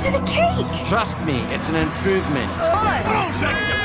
to the cake? Trust me, it's an improvement. Oh,